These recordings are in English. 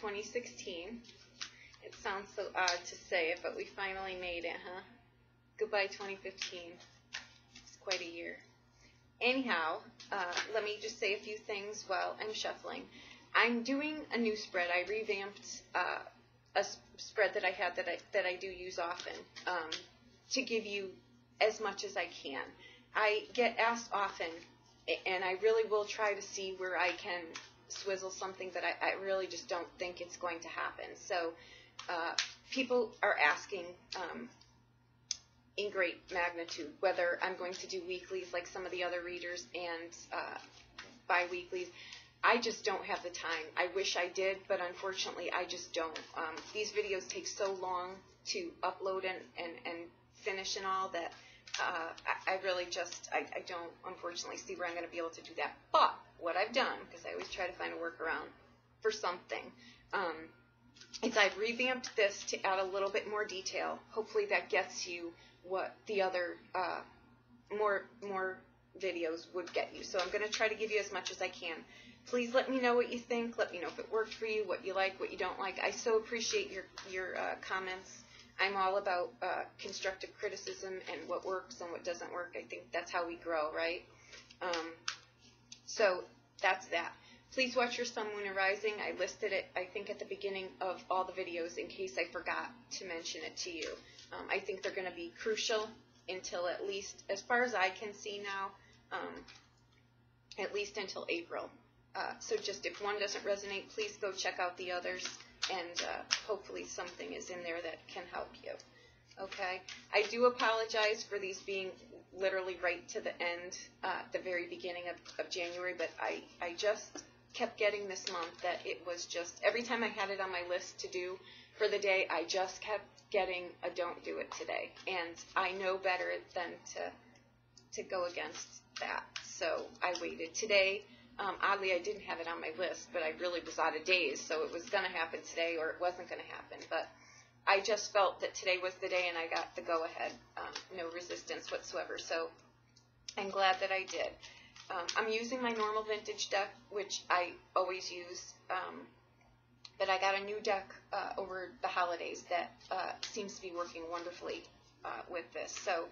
2016. It sounds so odd to say it, but we finally made it, huh? Goodbye 2015. It's quite a year. Anyhow, uh, let me just say a few things while I'm shuffling. I'm doing a new spread. I revamped uh, a spread that I had that I that I do use often um, to give you as much as I can. I get asked often, and I really will try to see where I can swizzle something that I, I really just don't think it's going to happen. So uh, people are asking um, in great magnitude whether I'm going to do weeklies like some of the other readers and uh, bi-weeklies. I just don't have the time. I wish I did, but unfortunately I just don't. Um, these videos take so long to upload and, and, and finish and all that uh, I, I, really just, I, I, don't unfortunately see where I'm going to be able to do that. But what I've done, because I always try to find a workaround for something, um, is I've revamped this to add a little bit more detail. Hopefully that gets you what the other uh, more more videos would get you. So I'm going to try to give you as much as I can. Please let me know what you think. Let me know if it worked for you, what you like, what you don't like. I so appreciate your your uh, comments. I'm all about uh, constructive criticism and what works and what doesn't work. I think that's how we grow, right? Um, so that's that. Please watch your sun, moon, and rising. I listed it, I think, at the beginning of all the videos in case I forgot to mention it to you. Um, I think they're going to be crucial until at least, as far as I can see now, um, at least until April. Uh, so just if one doesn't resonate, please go check out the others and uh, hopefully something is in there that can help you. Okay, I do apologize for these being literally right to the end, uh, the very beginning of, of January, but I, I just kept getting this month that it was just, every time I had it on my list to do for the day, I just kept getting a don't do it today. And I know better than to, to go against that. So I waited. Today, um, oddly, I didn't have it on my list, but I really was out of days, so it was going to happen today or it wasn't going to happen. But I just felt that today was the day and I got the go ahead, um, no resistance whatsoever. So I'm glad that I did. Um, I'm using my normal vintage deck, which I always use, um, but I got a new deck uh, over the holidays that uh, seems to be working wonderfully uh, with this. So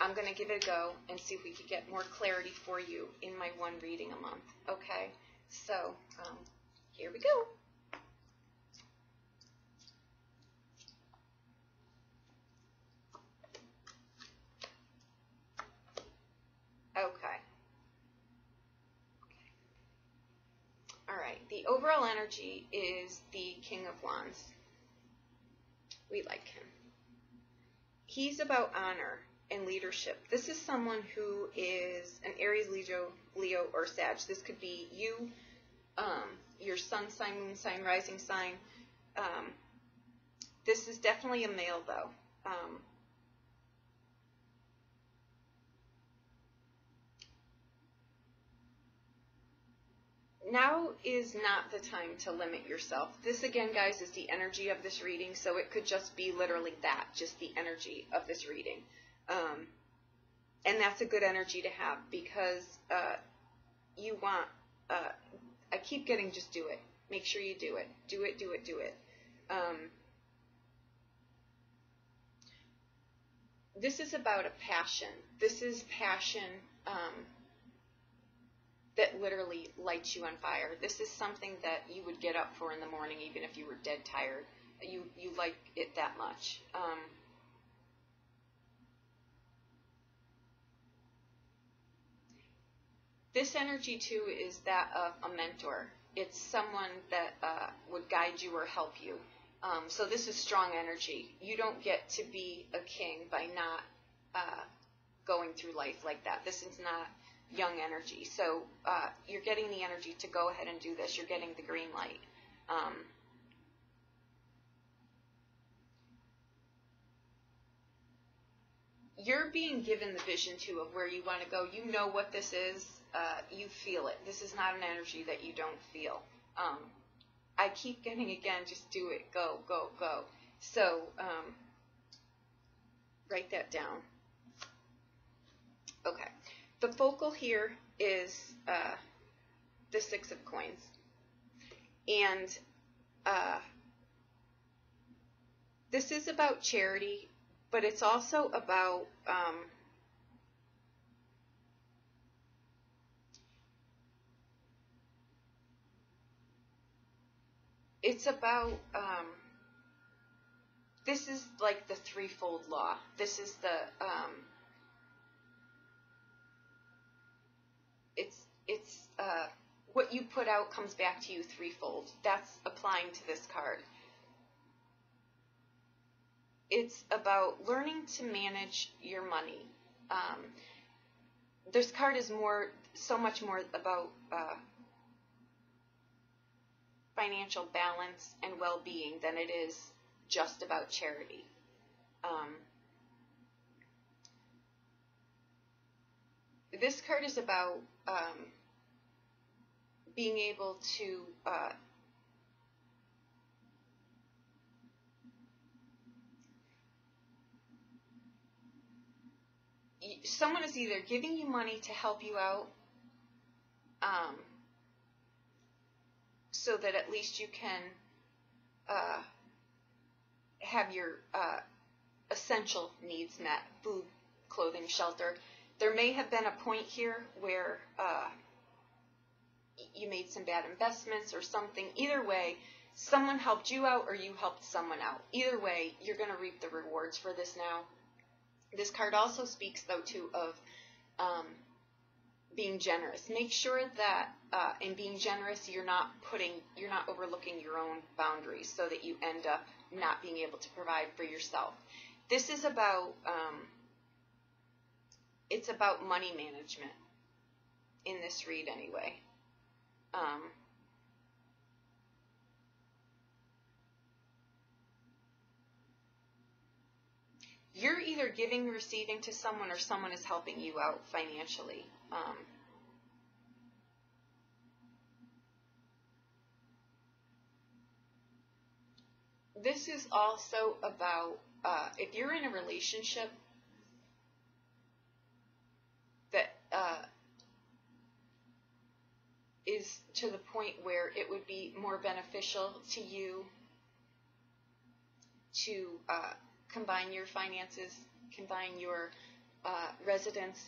I'm going to give it a go and see if we can get more clarity for you in my one reading a month. Okay, so um, here we go. Okay. All right, the overall energy is the King of Wands. We like him. He's about honor and leadership. This is someone who is an Aries, Leo, Leo, or Sag. This could be you, um, your sun sign, moon sign, rising sign. Um, this is definitely a male, though. Um, now is not the time to limit yourself. This again, guys, is the energy of this reading, so it could just be literally that, just the energy of this reading. Um, and that's a good energy to have because uh, you want, uh, I keep getting just do it. Make sure you do it. Do it, do it, do it. Um, this is about a passion. This is passion um, that literally lights you on fire. This is something that you would get up for in the morning, even if you were dead tired. You you like it that much. Um, This energy too is that of a mentor. It's someone that uh, would guide you or help you. Um, so this is strong energy. You don't get to be a king by not uh, going through life like that. This is not young energy. So uh, you're getting the energy to go ahead and do this. You're getting the green light. Um, you're being given the vision too of where you want to go. You know what this is uh, you feel it. This is not an energy that you don't feel. Um, I keep getting again, just do it, go, go, go. So um, write that down. Okay. The focal here is uh, the Six of Coins. And uh, this is about charity, but it's also about um, it's about um, this is like the threefold law. This is the um, it's uh, what you put out comes back to you threefold. That's applying to this card. It's about learning to manage your money. Um, this card is more, so much more about uh, financial balance and well-being than it is just about charity. Um, this card is about um, being able to uh, someone is either giving you money to help you out um, so that at least you can uh, have your uh, essential needs met food, clothing, shelter. There may have been a point here where uh, you made some bad investments or something. Either way, someone helped you out or you helped someone out. Either way, you're going to reap the rewards for this now. This card also speaks, though, too, of um, being generous. Make sure that uh, in being generous, you're not putting, you're not overlooking your own boundaries, so that you end up not being able to provide for yourself. This is about, um, it's about money management in this read, anyway. Um, you're either giving, or receiving to someone, or someone is helping you out financially. Um, this is also about uh, if you're in a relationship that uh, is to the point where it would be more beneficial to you to uh, combine your finances, combine your uh, residence,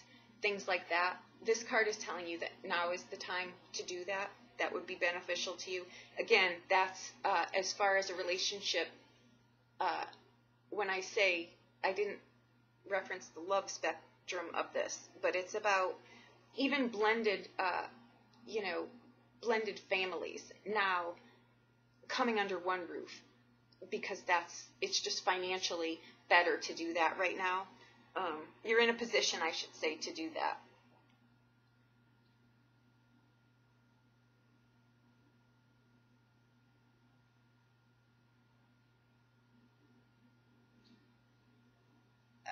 things like that. This card is telling you that now is the time to do that. That would be beneficial to you. Again, that's uh, as far as a relationship. Uh, when I say I didn't reference the love spectrum of this, but it's about even blended, uh, you know, blended families now coming under one roof because that's it's just financially better to do that right now. Um, you're in a position, I should say, to do that. Uh,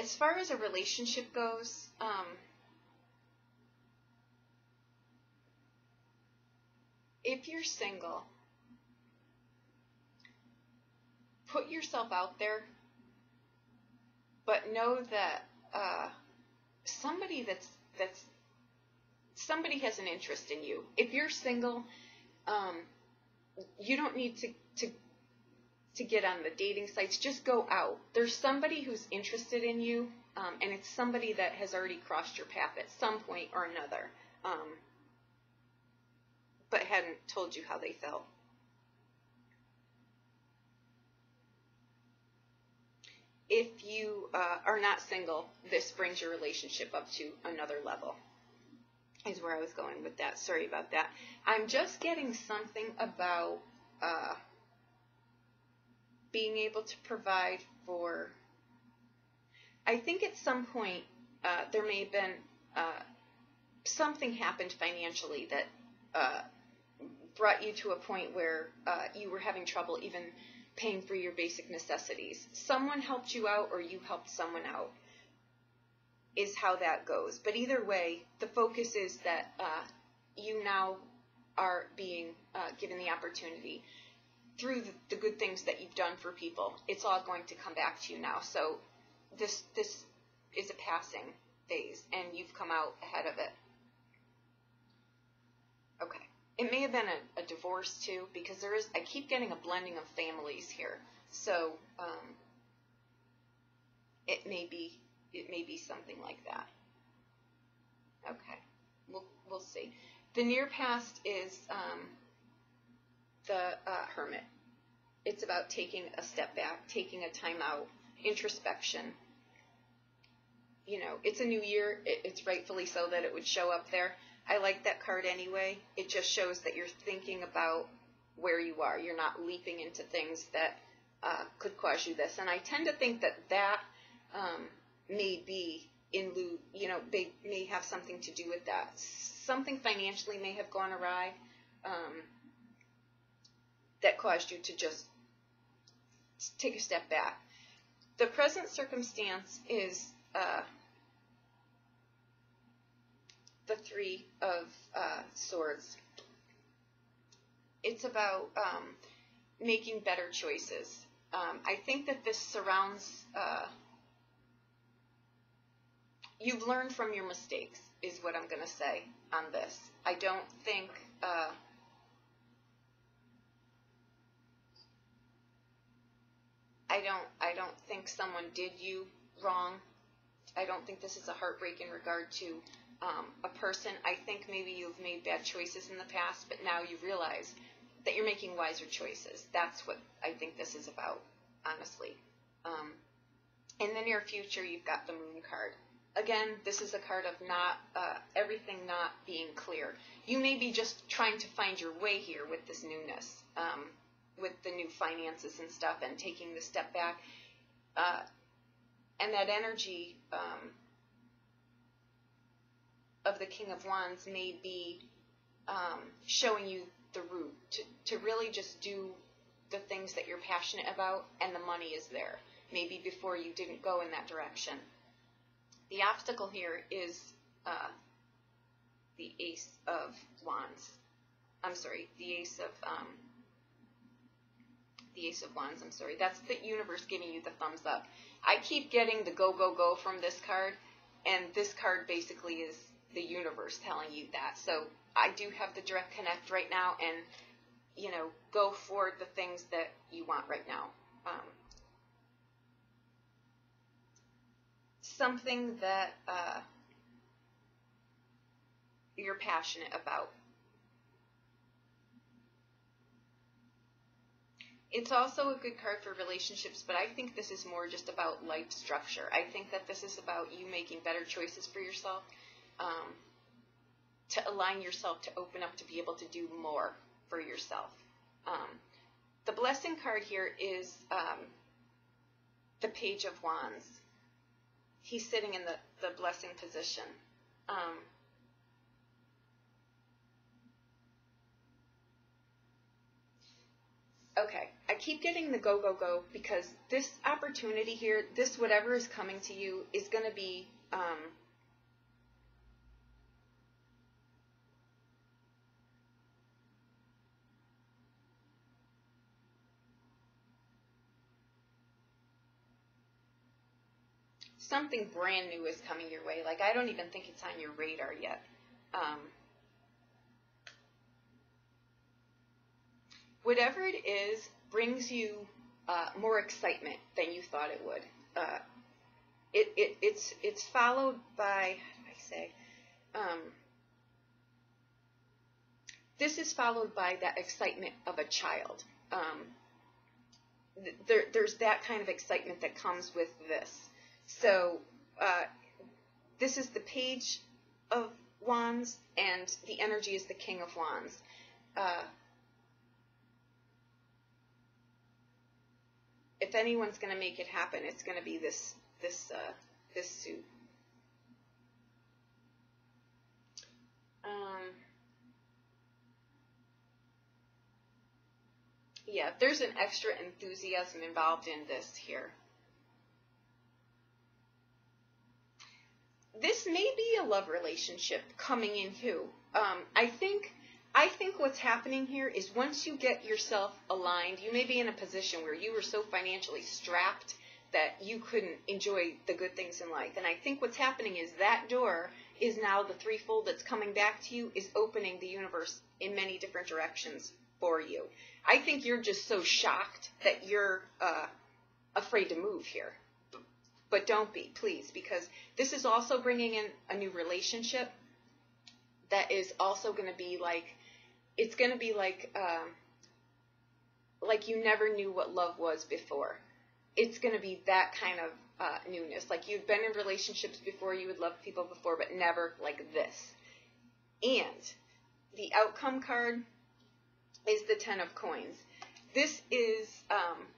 as far as a relationship goes, um, if you're single, put yourself out there, but know that uh, somebody that's that's somebody has an interest in you. If you're single, um, you don't need to, to to get on the dating sites. Just go out. There's somebody who's interested in you, um, and it's somebody that has already crossed your path at some point or another, um, but hadn't told you how they felt. if you uh, are not single, this brings your relationship up to another level. Is where I was going with that. Sorry about that. I'm just getting something about uh, being able to provide for. I think at some point uh, there may have been uh, something happened financially that uh, brought you to a point where uh, you were having trouble even paying for your basic necessities. Someone helped you out or you helped someone out is how that goes. But either way, the focus is that uh, you now are being uh, given the opportunity through the, the, good things that you've done for people. It's all going to come back to you now. So this this is a passing phase, and you've come out ahead of it. Okay. It may have been a, a divorce too, because there is. I keep getting a blending of families here, so um, it may be it may be something like that. Okay, we'll we'll see. The near past is um, the uh, hermit. It's about taking a step back, taking a time out, introspection. You know, it's a new year. It, it's rightfully so that it would show up there. I like that card anyway. It just shows that you're thinking about where you are. You're not leaping into things that uh, could cause you this. And I tend to think that that um, may be in lieu, you know, they may have something to do with that. Something financially may have gone awry um, that caused you to just take a step back. The present circumstance is uh, the Three of uh, Swords. It's about um, making better choices. Um, I think that this surrounds. Uh, you've learned from your mistakes, is what I'm going to say on this. I don't think. Uh, I don't. I don't think someone did you wrong. I don't think this is a heartbreak in regard to um, a person. I think maybe you've made bad choices in the past, but now you realize that you're making wiser choices. That's what I think this is about, honestly. Um, in the near future, you've got the moon card. Again, this is a card of not uh, everything not being clear. You may be just trying to find your way here with this newness, um, with the new finances and stuff, and taking the step back. Uh, and that energy um, of the King of Wands may be um, showing you the route to, to really just do the things that you're passionate about, and the money is there. Maybe before you didn't go in that direction. The obstacle here is uh, the Ace of Wands. I'm sorry, the Ace of um, the Ace of Wands. I'm sorry. That's the universe giving you the thumbs up. I keep getting the go go go from this card, and this card basically is the universe telling you that. So I do have the direct connect right now, and you know, go for the things that you want right now. Um, something that uh, you're passionate about. It's also a good card for relationships, but I think this is more just about life structure. I think that this is about you making better choices for yourself um, to align yourself to open up to be able to do more for yourself. Um, the blessing card here is um, the Page of Wands. He's sitting in the, the blessing position. Um, okay, I keep getting the go, go, go because this opportunity here, this whatever is coming to you is going to be something brand new is coming your way. Like I don't even think it's on your radar yet. Um, whatever it is brings you uh, more excitement than you thought it would. Uh, it, it, it's it's followed by I say um, this is followed by that excitement of a child. Um, there, there's that kind of excitement that comes with this. So uh, this is the page of wands, and the energy is the king of wands. Uh, if anyone's going to make it happen, it's going to be this this uh, this suit. Um, yeah, there's an extra enthusiasm involved in this here. This may be a love relationship coming in who. Um, I think I think what's happening here is once you get yourself aligned, you may be in a position where you were so financially strapped that you couldn't enjoy the good things in life. And I think what's happening is that door is now the threefold that's coming back to you is opening the universe in many different directions for you. I think you're just so shocked that you're uh, afraid to move here. But don't be, please, because this is also bringing in a new relationship that is also going to be like, it's going to be like, um, like you never knew what love was before. It's going to be that kind of uh, newness. Like you've been in relationships before, you would love people before, but never like this. And the outcome card is the Ten of Coins. This is um,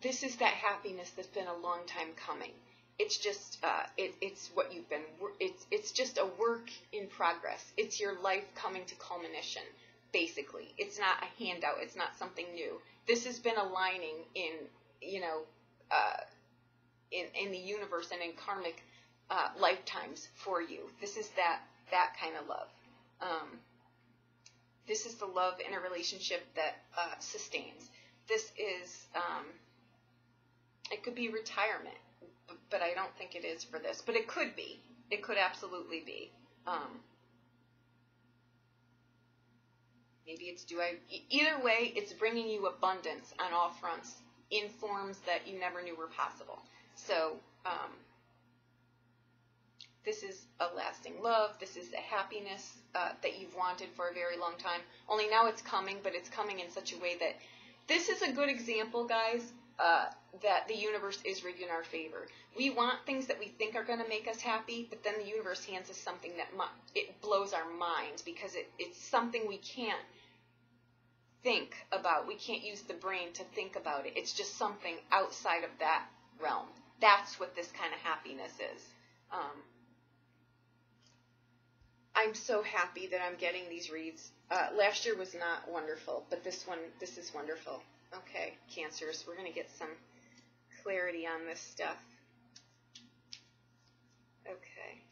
this is that happiness that's been a long time coming. It's just uh, it, it's what you've been. It's it's just a work in progress. It's your life coming to culmination. Basically, it's not a handout. It's not something new. This has been aligning in you know uh, in, in the universe and in karmic uh, lifetimes for you. This is that that kind of love. Um, this is the love in a relationship that uh, sustains. This is um, it could be retirement, but I don't think it is for this. But it could be. It could absolutely be. Um, maybe it's do I. Either way, it's bringing you abundance on all fronts in forms that you never knew were possible. So, um, this is a lasting love. This is a happiness uh, that you've wanted for a very long time. Only now it's coming, but it's coming in such a way that this is a good example, guys, uh, that the universe is rigged in our favor. We want things that we think are going to make us happy, but then the universe hands us something that it blows our minds because it, it's something we can't think about. We can't use the brain to think about it. It's just something outside of that realm. That's what this kind of happiness is. Um, I'm so happy that I'm getting these reads. Uh, last year was not wonderful, but this one, this is wonderful. Okay, cancers, we're going to get some clarity on this stuff. Okay.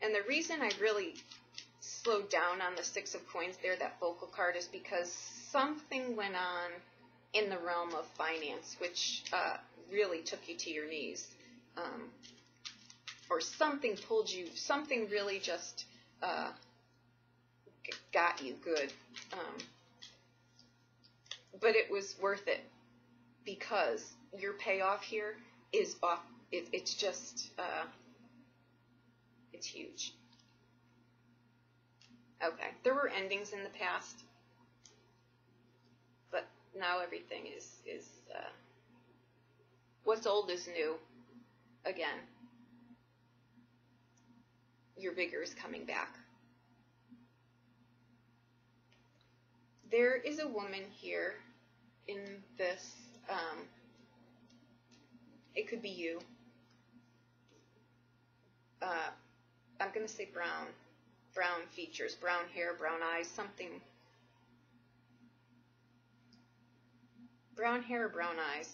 And the reason I really slowed down on the Six of Coins there, that focal card, is because something went on in the realm of finance, which uh, really took you to your knees. Um, or something pulled you, something really just uh, got you good. Um, but it was worth it because your payoff here is off. It, it's just, uh, it's huge. Okay, there were endings in the past, but now everything is is. Uh, What's old is new. Again, your vigor is coming back. There is a woman here in this. Um, it could be you. Uh, I'm going to say brown. Brown features, brown hair, brown eyes, something. Brown hair, or brown eyes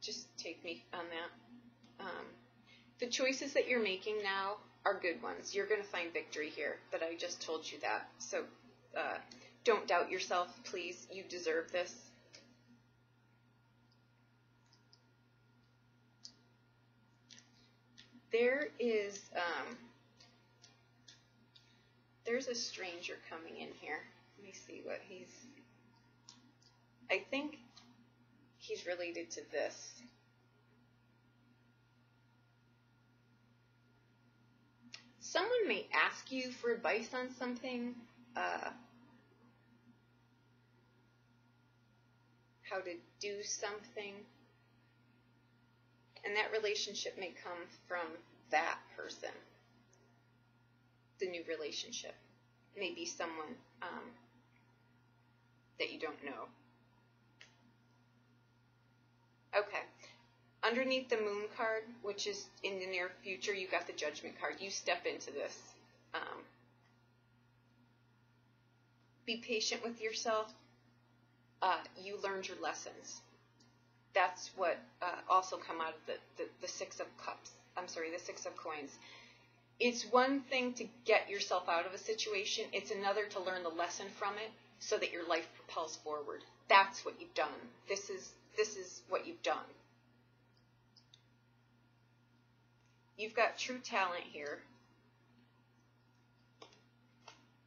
just take me on that. Um, the choices that you're making now are good ones. You're going to find victory here, but I just told you that. So uh, don't doubt yourself, please. You deserve this. There is, um, there's a stranger coming in here. Let me see what he's, I think he's related to this. Someone may ask you for advice on something, uh, how to do something, and that relationship may come from that person. The new relationship may be someone um, that you don't know. Okay. Underneath the moon card, which is in the near future, you got the judgment card. You step into this. Um, be patient with yourself uh, you learned your lessons. That's what uh, also come out of the, the, the Six of Cups. I'm sorry, the Six of Coins. It's one thing to get yourself out of a situation. It's another to learn the lesson from it so that your life propels forward. That's what you've done. This is, this is what you've done. You've got true talent here.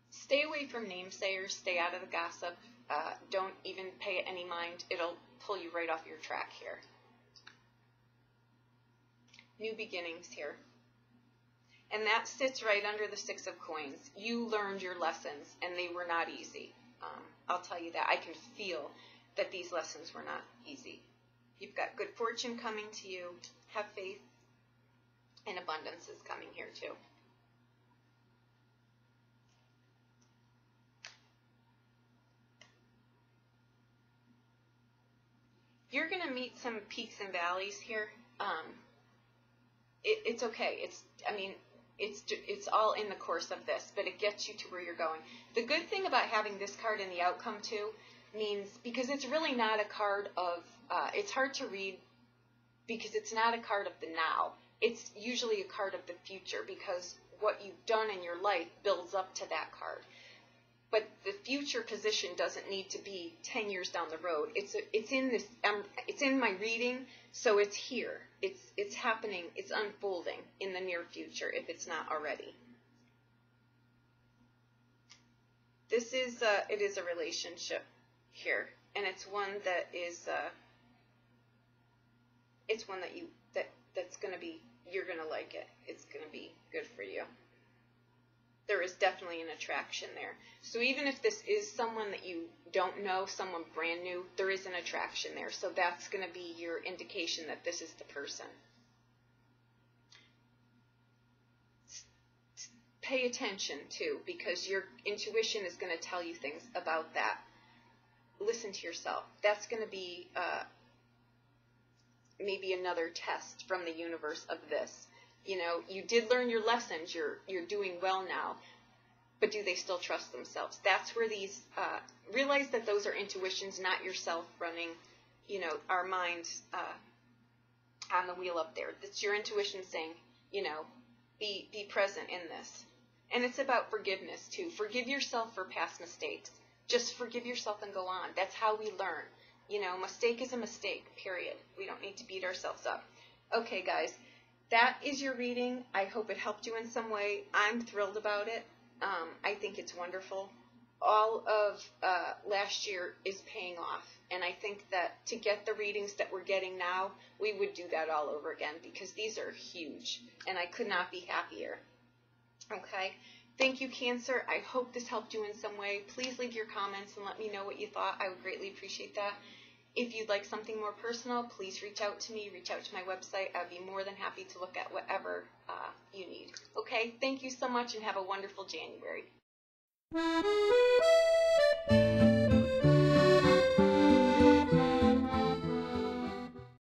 Stay away from namesayers. Stay out of the gossip. Uh, don't even pay any mind. It'll pull you right off your track here. New beginnings here. And that sits right under the Six of Coins. You learned your lessons, and they were not easy. Um, I'll tell you that. I can feel that these lessons were not easy. You've got good fortune coming to you. Have faith. And abundance is coming here too. You're going to meet some peaks and valleys here. Um, it, it's okay. It's, I mean, it's it's all in the course of this, but it gets you to where you're going. The good thing about having this card in the outcome too means because it's really not a card of uh, it's hard to read because it's not a card of the now. It's usually a card of the future because what you've done in your life builds up to that card. But the future position doesn't need to be 10 years down the road. It's it's in this um, it's in my reading, so it's here. It's it's happening. It's unfolding in the near future if it's not already. This is a, it is a relationship here, and it's one that is uh, it's one that you that that's going to be you're going to like it. It's going to be good for you. There is definitely an attraction there. So even if this is someone that you don't know, someone brand new, there is an attraction there. So that's going to be your indication that this is the person. Pay attention too, because your intuition is going to tell you things about that listen to yourself. That's going to be uh, maybe another test from the universe of this. You know, you did learn your lessons. You're you're doing well now, but do they still trust themselves? That's where these uh, realize that those are intuitions, not yourself running. You know, our minds uh, on the wheel up there. It's your intuition saying, you know, be be present in this. And it's about forgiveness too. Forgive yourself for past mistakes just forgive yourself and go on. That's how we learn. You know, mistake is a mistake, period. We don't need to beat ourselves up. Okay, guys, that is your reading. I hope it helped you in some way. I'm thrilled about it. Um, I think it's wonderful. All of uh, last year is paying off. And I think that to get the readings that we're getting now, we would do that all over again because these are huge. And I could not be happier. Okay? Thank you, Cancer. I hope this helped you in some way. Please leave your comments and let me know what you thought. I would greatly appreciate that. If you'd like something more personal, please reach out to me. Reach out to my website. I'd be more than happy to look at whatever uh, you need. Okay? Thank you so much and have a wonderful January.